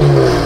you.